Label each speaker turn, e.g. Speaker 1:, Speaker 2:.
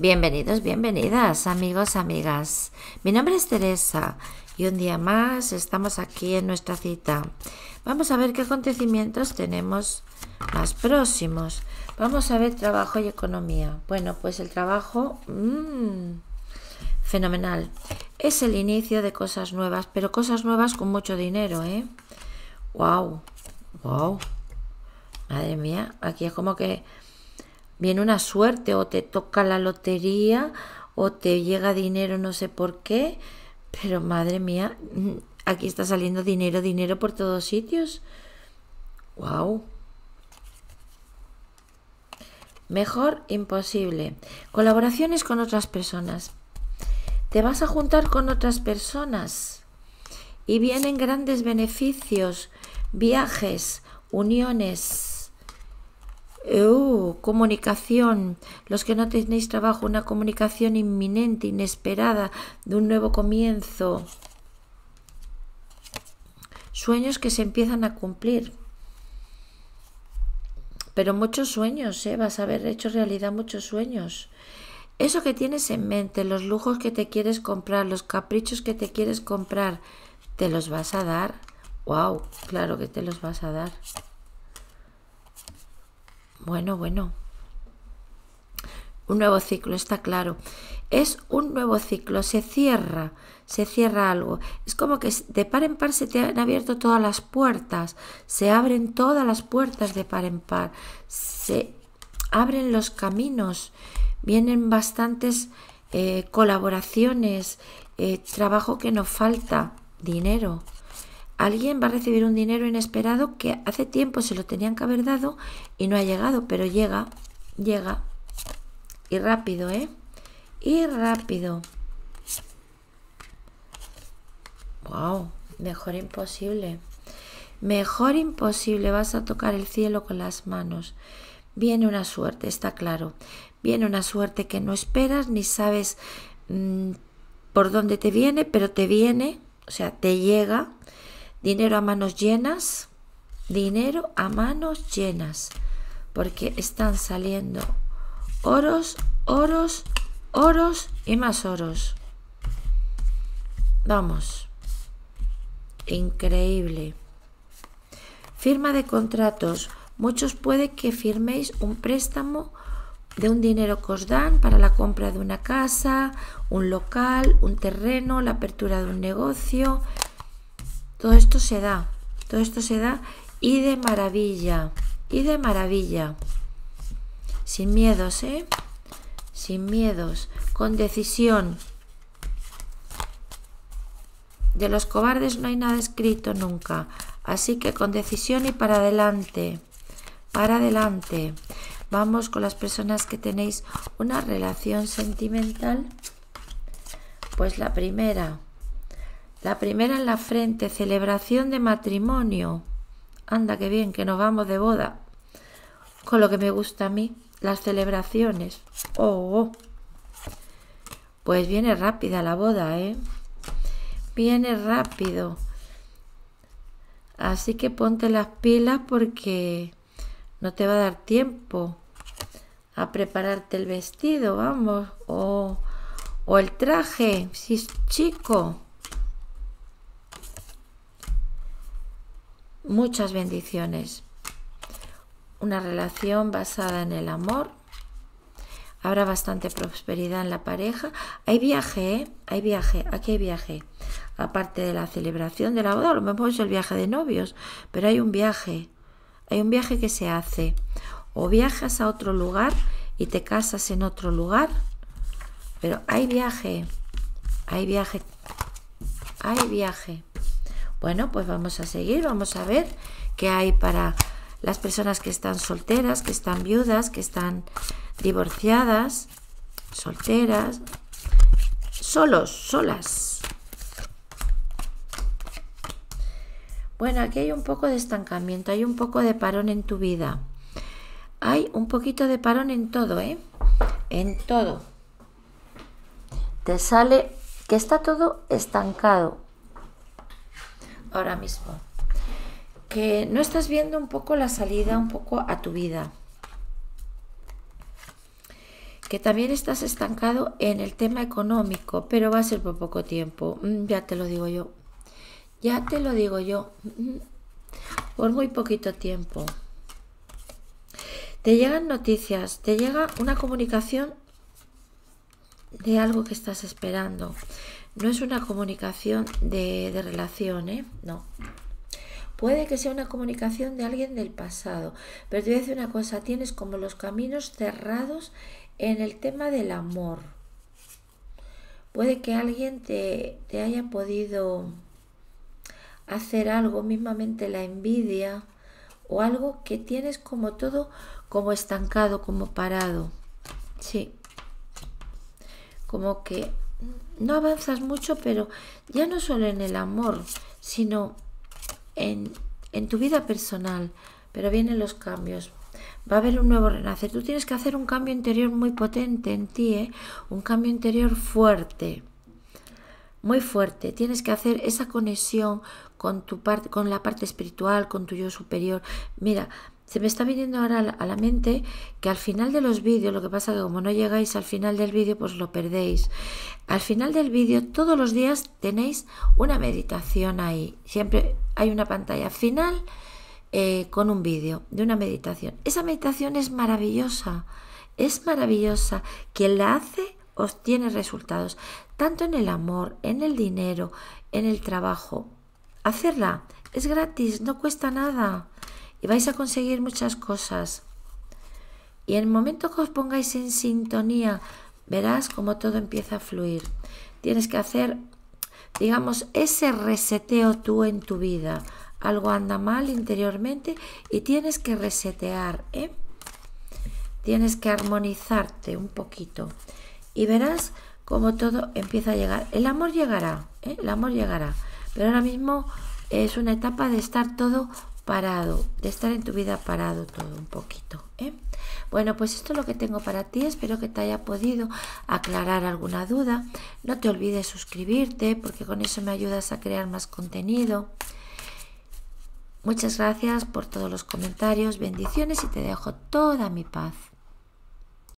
Speaker 1: Bienvenidos, bienvenidas, amigos, amigas. Mi nombre es Teresa y un día más estamos aquí en nuestra cita. Vamos a ver qué acontecimientos tenemos más próximos. Vamos a ver trabajo y economía. Bueno, pues el trabajo, mmm, fenomenal. Es el inicio de cosas nuevas, pero cosas nuevas con mucho dinero, ¿eh? ¡Wow! ¡Wow! Madre mía, aquí es como que viene una suerte o te toca la lotería o te llega dinero no sé por qué, pero madre mía, aquí está saliendo dinero, dinero por todos sitios. Wow. Mejor imposible. Colaboraciones con otras personas. Te vas a juntar con otras personas y vienen grandes beneficios, viajes, uniones, Uh, comunicación. Los que no tenéis trabajo, una comunicación inminente, inesperada, de un nuevo comienzo. Sueños que se empiezan a cumplir. Pero muchos sueños, ¿eh? vas a haber hecho realidad muchos sueños. Eso que tienes en mente, los lujos que te quieres comprar, los caprichos que te quieres comprar, ¿te los vas a dar? ¡Wow! Claro que te los vas a dar. Bueno, bueno. Un nuevo ciclo, está claro. Es un nuevo ciclo, se cierra, se cierra algo. Es como que de par en par se te han abierto todas las puertas, se abren todas las puertas de par en par, se abren los caminos, vienen bastantes eh, colaboraciones, eh, trabajo que nos falta, dinero alguien va a recibir un dinero inesperado que hace tiempo se lo tenían que haber dado y no ha llegado, pero llega, llega. Y rápido, ¿eh? Y rápido. Wow, mejor imposible. Mejor imposible, vas a tocar el cielo con las manos. Viene una suerte, está claro. Viene una suerte que no esperas ni sabes mm, por dónde te viene, pero te viene, o sea, te llega Dinero a manos llenas, dinero a manos llenas, porque están saliendo oros, oros, oros y más oros. Vamos, increíble. Firma de contratos. Muchos puede que firméis un préstamo de un dinero que os dan para la compra de una casa, un local, un terreno, la apertura de un negocio, todo esto se da, todo esto se da y de maravilla, y de maravilla. Sin miedos, ¿eh? Sin miedos, con decisión. De los cobardes no hay nada escrito nunca, así que con decisión y para adelante, para adelante. Vamos con las personas que tenéis una relación sentimental. Pues la primera, la primera en la frente, celebración de matrimonio. Anda, qué bien, que nos vamos de boda. Con lo que me gusta a mí, las celebraciones. Oh, oh. Pues viene rápida la boda, ¿eh? Viene rápido. Así que ponte las pilas porque no te va a dar tiempo a prepararte el vestido, vamos, o, o el traje, si es chico. Muchas bendiciones. Una relación basada en el amor. Habrá bastante prosperidad en la pareja. Hay viaje, ¿eh? Hay viaje, aquí hay viaje. Aparte de la celebración de la boda, a lo mejor es el viaje de novios, pero hay un viaje. Hay un viaje que se hace. O viajas a otro lugar y te casas en otro lugar. Pero hay viaje. Hay viaje. Hay viaje. Bueno, pues vamos a seguir, vamos a ver qué hay para las personas que están solteras, que están viudas, que están divorciadas, solteras, solos, solas. Bueno, aquí hay un poco de estancamiento, hay un poco de parón en tu vida. Hay un poquito de parón en todo, ¿eh? En todo. Te sale que está todo estancado ahora mismo. Que no estás viendo un poco la salida, un poco a tu vida. que también estás estancado en el tema económico, pero va a ser por poco tiempo, mm, ya te lo digo yo, ya te lo digo yo, mm, por muy poquito tiempo. Te llegan noticias, te llega una comunicación de algo que estás esperando. No es una comunicación de, de relación, ¿eh? No. Puede que sea una comunicación de alguien del pasado, pero te voy a decir una cosa, tienes como los caminos cerrados en el tema del amor. Puede que alguien te, te haya podido hacer algo, mismamente la envidia, o algo que tienes como todo como estancado, como parado. Sí. Como que no avanzas mucho, pero ya no solo en el amor, sino en, en tu vida personal, pero vienen los cambios. Va a haber un nuevo renacer. Tú tienes que hacer un cambio interior muy potente en ti, ¿eh? un cambio interior fuerte, muy fuerte. Tienes que hacer esa conexión con tu parte, con la parte espiritual, con tu yo superior. Mira, se me está viniendo ahora a la mente que al final de los vídeos, lo que pasa que como no llegáis al final del vídeo, pues lo perdéis. Al final del vídeo, todos los días tenéis una meditación ahí. Siempre hay una pantalla final eh, con un vídeo de una meditación. Esa meditación es maravillosa, es maravillosa. Quien la hace obtiene resultados, tanto en el amor, en el dinero, en el trabajo. Hacerla es gratis, no cuesta nada y vais a conseguir muchas cosas. Y en el momento que os pongáis en sintonía, verás como todo empieza a fluir. Tienes que hacer, digamos, ese reseteo tú en tu vida. Algo anda mal interiormente y tienes que resetear, ¿eh? Tienes que armonizarte un poquito. Y verás como todo empieza a llegar. El amor llegará, ¿eh? el amor llegará. Pero ahora mismo es una etapa de estar todo parado, de estar en tu vida parado todo un poquito. ¿eh? Bueno, pues esto es lo que tengo para ti. Espero que te haya podido aclarar alguna duda. No te olvides suscribirte porque con eso me ayudas a crear más contenido. Muchas gracias por todos los comentarios, bendiciones y te dejo toda mi paz.